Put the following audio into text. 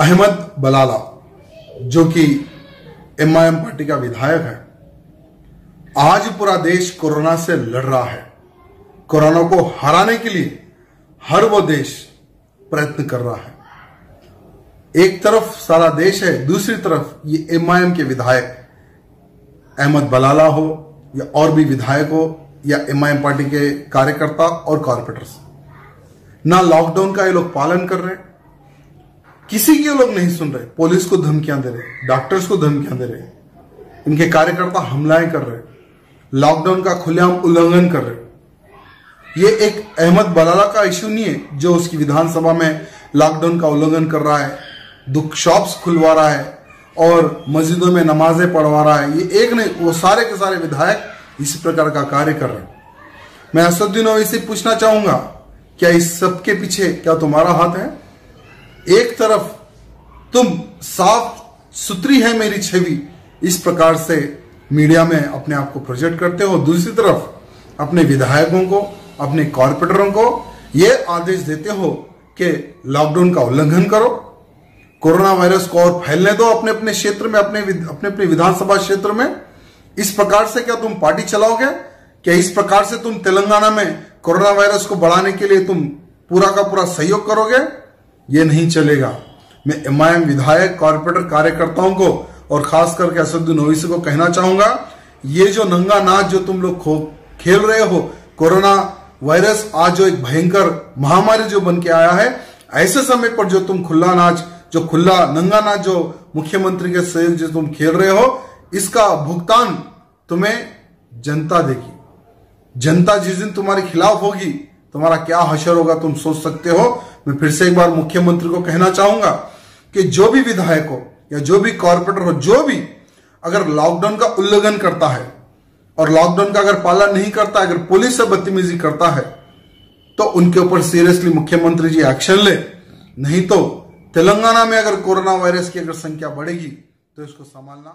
अहमद बलाला, जो कि MIM party का विधायक है, आज पूरा देश कोरोना से लड़ रहा है। कोरोना को हराने के लिए हर वो देश प्रयत्न कर रहा है। एक तरफ़ सारा देश है, दूसरी तरफ़ ये एमआईएम के विधायक, अहमद बलाला हो, या और भी विधायक हो, या एमआईएम पार्टी के कार्यकर्ता और कॉरपोरेटर्स ना लॉकडाउन का ये लोग पालन कर रहे किसी की लोग नहीं सुन रहे। पुलिस को धमकियाँ दे रहे, डॉक्टर्स को धमकियाँ दे रहे। इनके कार्यकर्ता हमलाएँ कर रहे। लॉकडाउन का खुलेआम उल्लंघन कर रहे। ये एक अहमद बलाला का इश्यू नहीं है जो उसकी विधानसभा में लॉकडाउन का उल्लंघन कर रहा है, दुख शॉप्स खुलवा रहा है और मस्जिदों में नमाजें पढ़वा रहा है। ये एक नहीं, वो सारे के सारे विधायक इसी प्रकार का कार्य कर रहे हैं। मैं असदुद्दीन ओवैसी पूछना चाहूँगा, क्या इस सब के पीछे क्या तुम्हारा हाथ है? एक तरफ़ तुम साफ़ सुथरी है मेरी छवि, इस प्रकार से मीडिया में अपने आप को प्रोजेक्ट करते हो। दूसरी तरफ़ अपने विधायकों को, अपने कॉरपोरेटरों को यह आदेश देते हो कि लॉकडाउन का उल्लंघन करो, कोरोना वायरस को और फैलने दो अपने अपने क्षेत्र में, अपने अपने अपने विधानसभा क्षेत्र में। इस प्रकार से क्या तुम पार्टी चलाओगे? क्या इस प्रकार से तुम तेलंगाना में कोरोना वायरस को बढ़ाने के लिए तुम पूरा का पूरा सहयोग करोगे? ये नहीं चलेगा। मैं एमआईएम विधायक, कॉरपोरेटर कार्यकर्ताओं को और खास करके असदुद्दीन ओवैसी को कहना चाहूँगा, ये जो नंगा नाच जो तुम लोग खेल रहे हो, कोरोना वायरस आज जो एक भयंकर महामारी जो बन के आया है, ऐसे समय पर जो तुम खुला नाच, जो खुला नंगा नाच जो मुख्यमंत्री के सहयोग जो तुम खेल रहे हो, इसका भुगतान तुम्हें जनता देगी। जनता जिस दिन तुम्हारे खिलाफ होगी तुम्हारा क्या हशर होगा तुम सोच सकते हो? मैं फिर से एक बार मुख्यमंत्री को कहना चाहूँगा कि जो भी विधायक हो या जो भी कॉरपोरेटर हो जो भी अगर लॉकडाउन का उल्लंघन करता है और लॉकडाउन का अगर पालन नहीं करता, अगर पुलिस से बदतमीजी करता है तो उनके ऊपर सीरियसली मुख्यमंत्री जी एक्शन ले। नहीं तो तेलंगाना में अगर कोरोना वायरस की अगर संख्या बढ़ेगी तो इसको संभालना